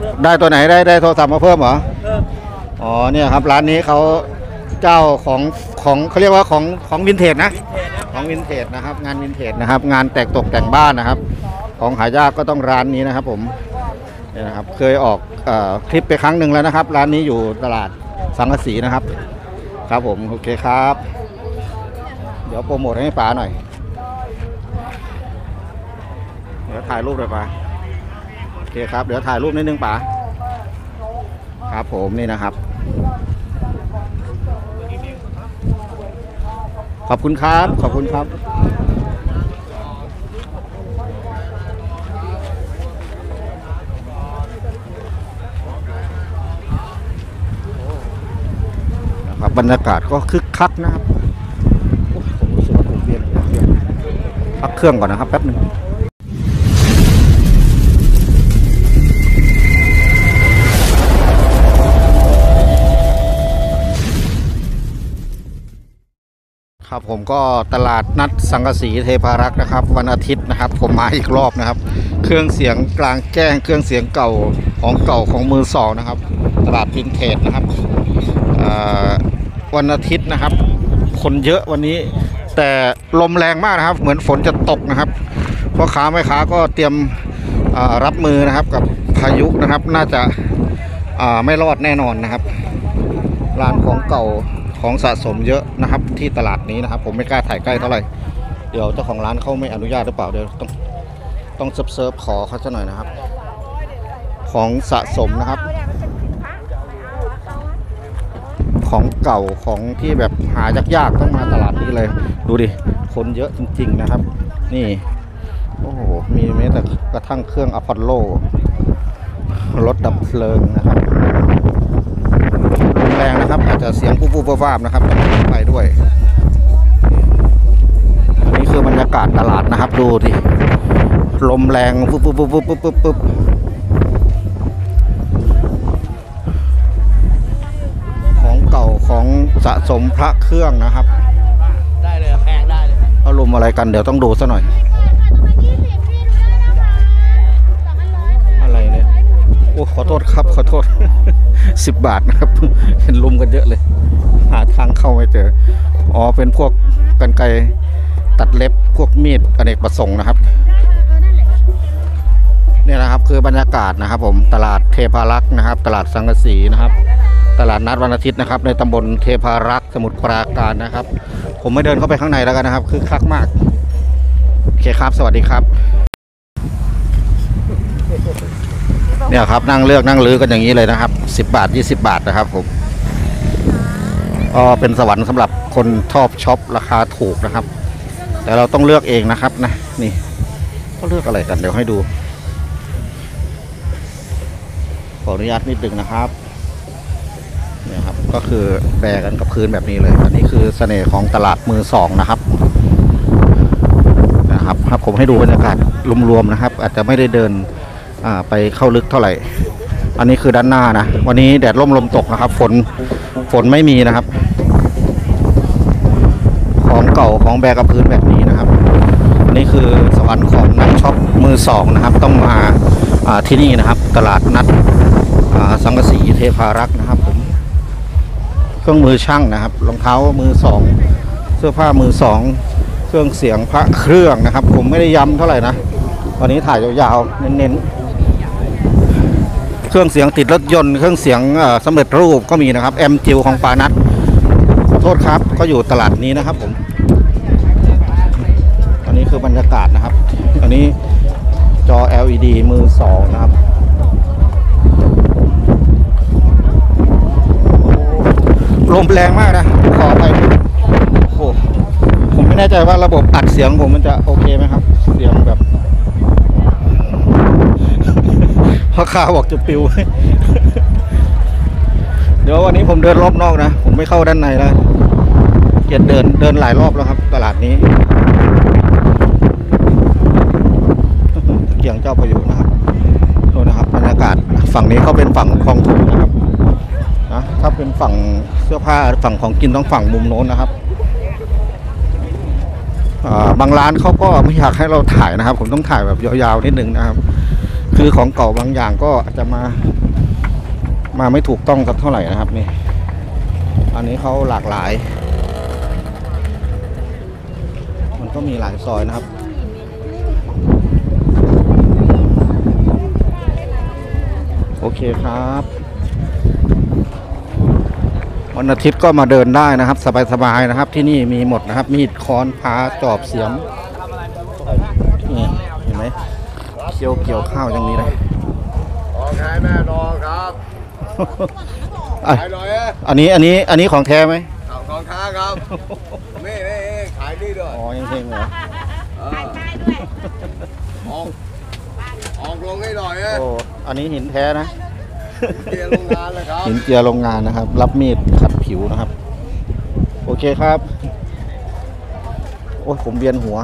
เพิ่มได้ตัวไหนได้ได้โทรศัพท์มาเพิ่มเหรอเพิ่มอ๋อเนี่ยครับร้านนี้เขาเจ้าของของเขาเรียกว่าของของวินเทจนะเพจนะของวินเทจนะครับ งานวินเทจนะครับ งานแตกตกแต่งบ้านนะครับ ของหายากก็ต้องร้านนี้นะครับ ผมเนี่ยนะครับเคยออกเออคลิปไปครั้งหนึ่งแล้วนะครับ ร้านนี้อยู่ตลาดสังกะสีนะครับ ครับผมโอเคครับ เดี๋ยวโปรโมทให้ป๋าหน่อยเดี๋ยวถ่ายรูปเลยป๋าโอ เคครับ เดี๋ยวถ่ายรูปนิดนึงป๋าครับผมนี่นะครับ ขอบคุณครับ ขอบคุณครับ นะครับบรรยากาศก็คึกคักนะครับโอ้ผมรู้สึกว่าผมเวียนหัวเวียนพักเครื่องก่อนนะครับแป๊บหนึ่ง ครับผมก็ตลาดนัดสังกสีเทพารักษ์นะครับ วันอาทิตย์นะครับผมมาอีกรอบนะครับ เครื่องเสียงกลางแจ้ง เครื่องเสียงเก่าของเก่าของมือสองนะครับ ตลาดพินเทจนะครับวันอาทิตย์นะครับ คนเยอะวันนี้ แต่ลมแรงมากนะครับ เหมือนฝนจะตกนะครับพ่อค้าแม่ค้าก็เตรียมรับมือนะครับกับพายุนะครับ น่าจะไม่รอดแน่นอนนะครับร้านของเก่า ของสะสมเยอะนะครับที่ตลาดนี้นะครับ ผมไม่กล้าถ่ายใกล้เท่าไหร่เดี๋ยวเจ้าของร้านเขาไม่อนุญาตหรือเปล่าเดี๋ยวต้องต้องเซิร์ฟเซิร์ฟขอเขาซะหน่อยนะครับ ของสะสมนะครับ ของเก่าของที่แบบหายากๆต้องมาตลาดนี้เลย ดูดิคนเยอะจริง ๆนะครับ นี่โอ้โหมีแม้แต่กระทั่งเครื่องอพอลโลรถดับเพลิงนะครับลมแรงนะครับ อาจ จะเสียงปุ๊บปุ๊บวาบๆนะครับต้องไปด้วยอันนี้คือบรรยากาศตลาดนะครับ ดูดิลมแรงปุ๊บปุ๊บปุ๊บปุ๊บปุ๊บปุ๊บของเก่าของสะสมพระเครื่องนะครับ ได้เลยแพงได้เลยอารมณ์อะไรกันเดี๋ยวต้องดูซะหน่อย อ้ขอโทษครับ ขอโทษสิบบาทนะครับ เห็นลุมกันเยอะเลย หาทางเข้าไม่เจอ อ๋อ เป็นพวกกันไกรตัดเล็บพวกมีดอเนกประสงค์นะครับเนี่ยนะครับคือบรรยากาศนะครับ ผมตลาดเทพารักษ์นะครับ ตลาดสังกะสีนะครับตลาดนัดวันอาทิตย์นะครับ ในตำบลเทพารักษ์สมุทรปราการนะครับ ผมไม่เดินเข้าไปข้างในแล้วกันนะครับ คือคักมากโอเคครับ สวัสดีครับ เนี่ยครับนั่งเลือกนั่งลื้อกันอย่างนี้เลยนะครับ10บาท20บาทนะครับผมก็เป็นสวรรค์สำหรับคนชอบช็อปราคาถูกนะครับ แต่เราต้องเลือกเองนะครับนะนี่ก็เลือกอะไรกันเดี๋ยวให้ดู ขออนุญาตนิดนึงนะครับเนี่ยครับก็คือแบกันกับพื้นแบบนี้เลย อันนี้คือเสน่ห์ของตลาดมือสองนะครับนะครับครับผมให้ดูบรรยากาศรวมๆนะครับ อาจจะไม่ได้เดิน ไปเข้าลึกเท่าไหร่ อันนี้คือด้านหน้านะ วันนี้แดดร่มลมตกนะครับ ฝนฝนไม่มีนะครับ ของเก่าของแบกกับพื้นแบบนี้นะครับ อันนี้คือสวรรค์ของนักช็อปมือสองนะครับ ต้องมาอ่าที่นี่นะครับ ตลาดนัดอ่าสังกสีเทพารักษ์นะครับผมเครื่องมือช่างนะครับรองเท้ามือสองเสื้อผ้ามือสองเครื่องเสียงพระเครื่องนะครับ ผมไม่ได้ย้ำเท่าไหร่นะวันนี้ถ่ายยาวๆเน้นๆ เครื่องเสียงติดรถยนต์เครื่องเสียงเอ่อสำเร็จรูปก็มีนะครับแอมจิวของปานัทขอโทษครับก็อยู่ตลาดนี้นะครับผมอันนี้คือบรรยากาศนะครับอันนี้จอ LED มือสองนะครับลมแรงมากนะขอไปโอ้ผมไม่แน่ใจว่าระบบอัดเสียงผมมันจะโอเคไหมครับ เสียงแบบ เพ ราะข่าวบอกจะปิว เดี๋ยววันนี้ผมเดินรอบนอกนะ ผมไม่เข้าด้านในแล้วเกียรเดินเดินหลายรอบแล้วครับ ตลาดนี้เกียงเจ้าประโยชน์นะครับดูนะครับบรรยากาศฝั่งนี้เขาเป็นฝั่งคลองถมนะครับนะถ้าเป็นฝั่งเสื้อผ้าฝั่งของกินต้องฝั่งมุมโน้นนะครับบางร้านเขาก็ไม่อยากให้เราถ่ายนะครับ ผมต้องถ่ายแบบยาวๆนิดนึงนะครับ คือของเก่าบางอย่างก็จจะมา มาไม่ถูกต้องสักเท่าไหร่นะครับนี่ อันนี้เขาหลากหลาย มันก็มีหลายซอยนะครับโอเคครับ วันอาทิตย์ก็มาเดินได้นะครับ สบายๆนะครับ ที่นี่มีหมดนะครับ มีดค้อนพาจอบเสียมนี่เห็นไหม เคี่ยวเกี่ยวข้าวอย่างนี้เลยของแท้แน่นอนครับอะขายหน่อยเอ๊ะอันนี้อันนี้อันนี้ของแท้ไหมเอาของแท้ครับนี่นี่นี่ขายนี่ด้วยอ๋อยังเพ่งเหรอเออออกออกลงให้หน่อยเอ๊ะโอ้อันนี้หินแท้นะ เกียร์โรงงานเลยครับหินเจียโรงงานนะครับ รับมีดขัดผิวนะครับ โอเคครับ โอ้ยผมเวียนหัว